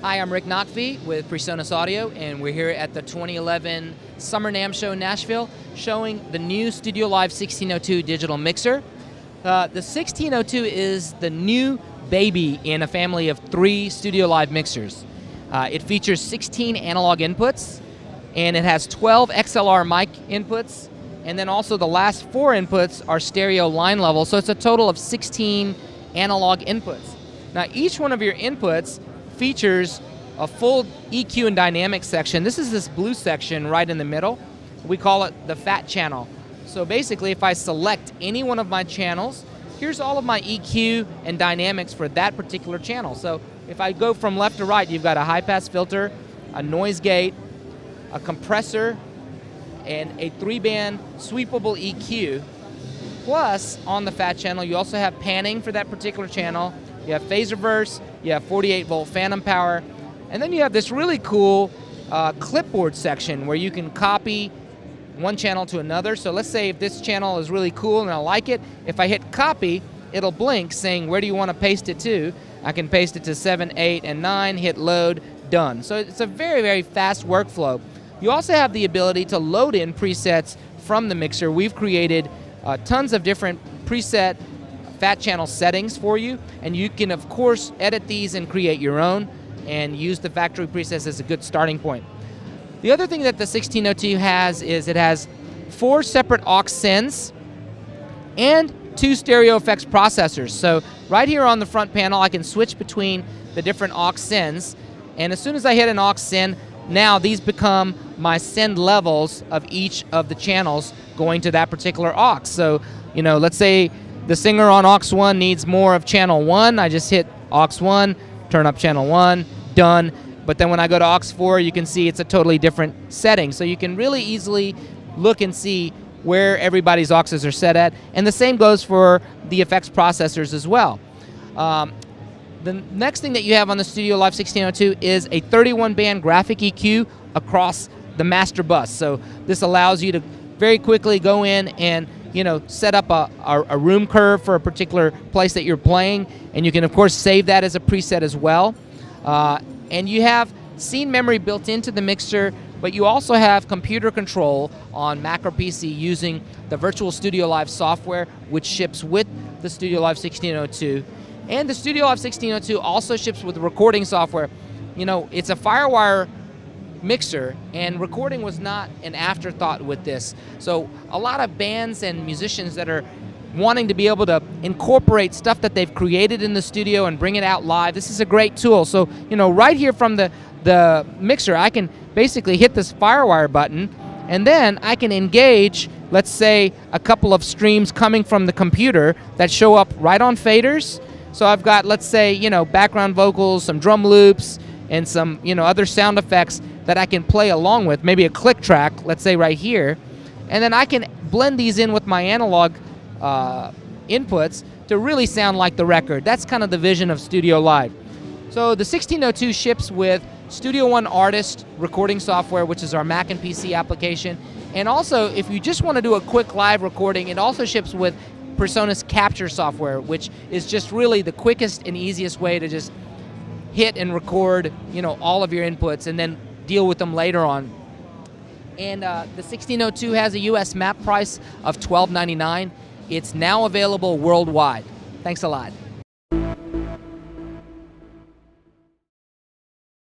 Hi, I'm Rick Naqvi with PreSonus Audio, and we're here at the 2011 Summer NAMM Show in Nashville, showing the new Studio Live 1602 digital mixer. Uh, the 1602 is the new baby in a family of three Studio Live mixers. Uh, it features 16 analog inputs, and it has 12 XLR mic inputs, and then also the last four inputs are stereo line level, so it's a total of 16 analog inputs. Now, each one of your inputs features a full EQ and dynamic section. This is this blue section right in the middle. We call it the fat channel. So basically, if I select any one of my channels, here's all of my EQ and dynamics for that particular channel. So if I go from left to right, you've got a high pass filter, a noise gate, a compressor, and a three band sweepable EQ. Plus, on the fat channel, you also have panning for that particular channel. You have phase reverse, you have 48 volt phantom power, and then you have this really cool uh, clipboard section where you can copy one channel to another. So let's say if this channel is really cool and I like it, if I hit copy, it'll blink saying where do you want to paste it to. I can paste it to 7, 8, and 9, hit load, done. So it's a very, very fast workflow. You also have the ability to load in presets from the mixer. We've created uh, tons of different preset fat channel settings for you, and you can, of course, edit these and create your own and use the factory presets as a good starting point. The other thing that the 1602 has is it has four separate aux sends and two stereo effects processors. So right here on the front panel, I can switch between the different aux sends, and as soon as I hit an aux send, now these become my send levels of each of the channels going to that particular aux. So, you know, let's say the singer on aux 1 needs more of channel 1. I just hit aux 1, turn up channel 1, done. But then when I go to aux 4, you can see it's a totally different setting. So you can really easily look and see where everybody's auxes are set at. And the same goes for the effects processors as well. Um, the next thing that you have on the Studio Live 1602 is a 31 band graphic EQ across the master bus. So this allows you to very quickly go in and you know, set up a, a, a, room curve for a particular place that you're playing, and you can of course save that as a preset as well. Uh, and you have scene memory built into the mixer, but you also have computer control on Mac or PC using the Virtual Studio Live software, which ships with the Studio Live 1602. And the Studio Live 1602 also ships with recording software. You know, it's a FireWire mixer, and recording was not an afterthought with this. So a lot of bands and musicians that are wanting to be able to incorporate stuff that they've created in the studio and bring it out live, this is a great tool. So, you know, right here from the, the mixer, I can basically hit this FireWire button, and then I can engage, let's say, a couple of streams coming from the computer that show up right on faders. So I've got, let's say, you know, background vocals, some drum loops, and some, you know, other sound effects that I can play along with, maybe a click track, let's say right here, and then I can blend these in with my analog uh, inputs to really sound like the record. That's kind of the vision of Studio Live. So the 1602 ships with Studio One Artist recording software, which is our Mac and PC application. And also, if you just want to do a quick live recording, it also ships with PreSonus Capture software, which is just really the quickest and easiest way to just hit and record, you know, all of your inputs and then deal with them later on. And uh, the 1602 has a US map price of $12.99. It's now available worldwide. Thanks a lot.